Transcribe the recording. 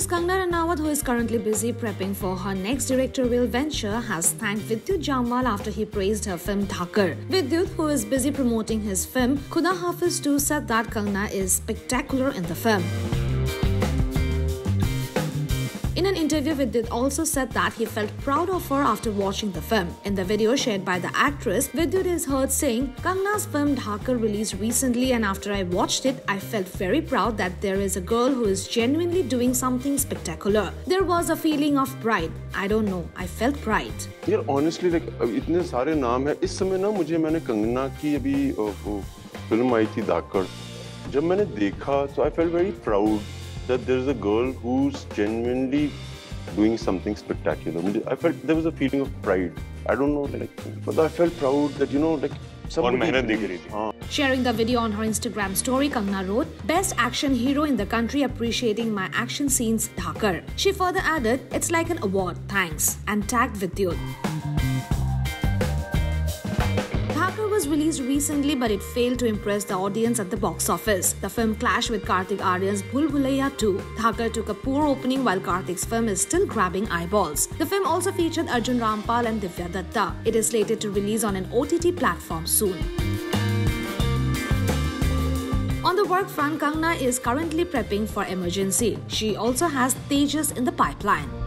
Actress Kangana Ranaut, who is currently busy prepping for her next directorial venture, has thanked Vidyut Jammwal after he praised her film Dhaakad. Vidyut, who is busy promoting his film Khuda Hafiz 2, said that Kangana is spectacular in the film. In an interview, Vidyut also said that he felt proud of her after watching the film. In the video shared by the actress, Vidyut is heard saying, Kangana's film Dhaakad released recently and after I watched it, I felt very proud that there is a girl who is genuinely doing something spectacular. There was a feeling of pride. I don't know, I felt pride. Yeah, honestly like इतने सारे नाम हैं इस समय ना मुझे मैंने कंगना की अभी फिल्म आई थी दाकर जब मैंने देखा तो I felt very proud." That there is a girl who's genuinely doing something spectacular. I felt there was a feeling of pride. I don't know, like, but I felt proud that, you know, like, someone. Sharing the video on her Instagram story, Kangana wrote, Best action hero in the country appreciating my action scenes, Dhaakad. She further added, It's like an award, thanks, and tagged Vidyut. Was released recently but it failed to impress the audience at the box office. The film clashed with Kartik Bhool Bhulaiyaa 2. Dhaakad took a poor opening while Kartik's film is still grabbing eyeballs. The film also featured Arjun Rampal and Divya Dutta. It is slated to release on an OTT platform soon. On the work front, Kangana is currently prepping for emergency. She also has Tejas in the pipeline.